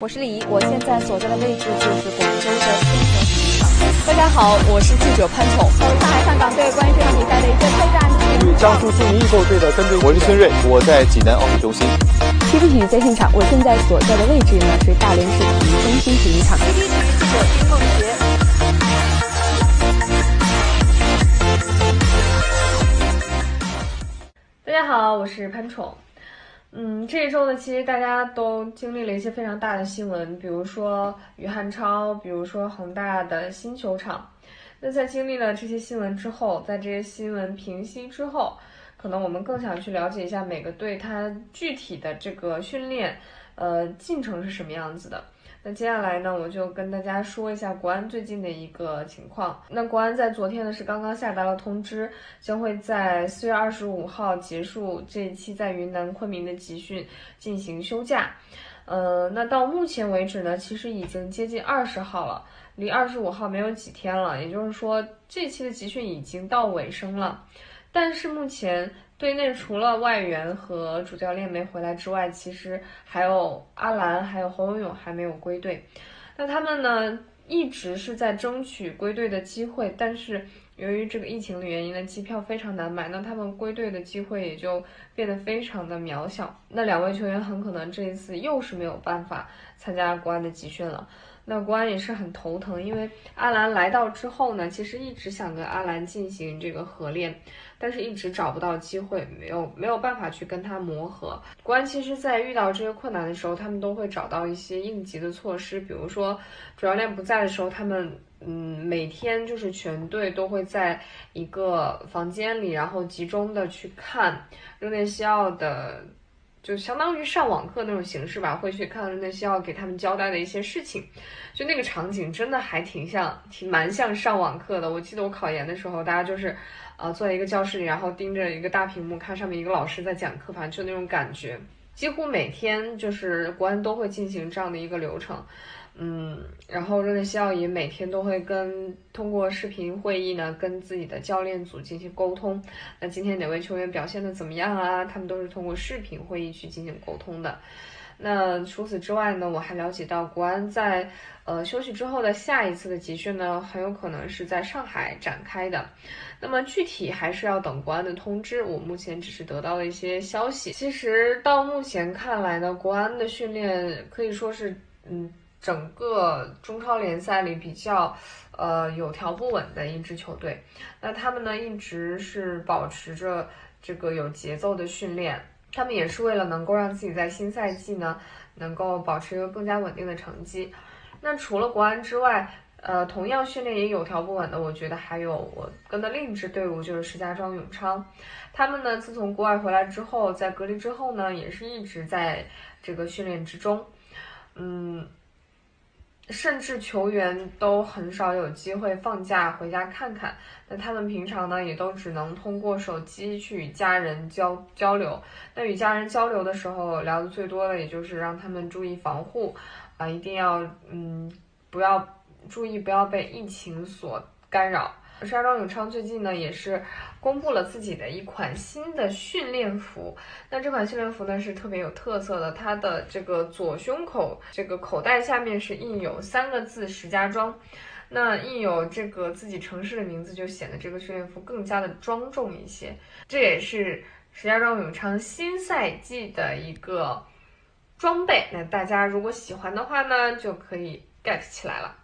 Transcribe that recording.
我是李怡，我现在所在的位置就是广州的天河体育场。大家好，我是记者潘宠。上海上港队关于这场比赛的一些推战。与江苏苏宁易购队的跟队，我是孙瑞，我在济南奥体中心。TP 体育在现场，我现在所在的位置呢是大连市体育中心体育场。TP 体育记者丁梦洁。大家好，我是潘宠。嗯，这一周呢，其实大家都经历了一些非常大的新闻，比如说于汉超，比如说恒大的新球场。那在经历了这些新闻之后，在这些新闻平息之后，可能我们更想去了解一下每个队它具体的这个训练，呃，进程是什么样子的。那接下来呢，我就跟大家说一下国安最近的一个情况。那国安在昨天呢是刚刚下达了通知，将会在四月二十五号结束这一期在云南昆明的集训，进行休假。呃，那到目前为止呢，其实已经接近二十号了，离二十五号没有几天了，也就是说这期的集训已经到尾声了。但是目前。队内除了外援和主教练没回来之外，其实还有阿兰，还有侯永永还没有归队。那他们呢，一直是在争取归队的机会，但是由于这个疫情的原因呢，机票非常难买，那他们归队的机会也就变得非常的渺小。那两位球员很可能这一次又是没有办法参加国安的集训了。那国安也是很头疼，因为阿兰来到之后呢，其实一直想跟阿兰进行这个合练，但是一直找不到机会，没有没有办法去跟他磨合。国安其实，在遇到这些困难的时候，他们都会找到一些应急的措施，比如说主教练不在的时候，他们嗯每天就是全队都会在一个房间里，然后集中的去看热内西奥的。就相当于上网课那种形式吧，会去看热内西奥给他们交代的一些事情，就那个场景真的还挺像，挺蛮像上网课的。我记得我考研的时候，大家就是，呃，坐在一个教室里，然后盯着一个大屏幕看上面一个老师在讲课，反正就那种感觉。几乎每天就是国安都会进行这样的一个流程。嗯，然后热内西奥也每天都会跟通过视频会议呢，跟自己的教练组进行沟通。那今天哪位球员表现的怎么样啊？他们都是通过视频会议去进行沟通的。那除此之外呢，我还了解到国安在呃休息之后的下一次的集训呢，很有可能是在上海展开的。那么具体还是要等国安的通知。我目前只是得到了一些消息。其实到目前看来呢，国安的训练可以说是嗯。整个中超联赛里比较，呃有条不紊的一支球队，那他们呢一直是保持着这个有节奏的训练，他们也是为了能够让自己在新赛季呢能够保持一个更加稳定的成绩。那除了国安之外，呃同样训练也有条不紊的，我觉得还有我跟的另一支队伍就是石家庄永昌，他们呢自从国外回来之后，在隔离之后呢也是一直在这个训练之中，嗯。甚至球员都很少有机会放假回家看看，那他们平常呢也都只能通过手机去与家人交交流。那与家人交流的时候，聊的最多的也就是让他们注意防护，啊，一定要嗯不要注意不要被疫情所干扰。石家庄永昌最近呢也是公布了自己的一款新的训练服，那这款训练服呢是特别有特色的，它的这个左胸口这个口袋下面是印有三个字石家庄，那印有这个自己城市的名字，就显得这个训练服更加的庄重一些。这也是石家庄永昌新赛季的一个装备，那大家如果喜欢的话呢，就可以 get 起来了。